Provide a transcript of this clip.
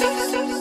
Sus, sus, sus.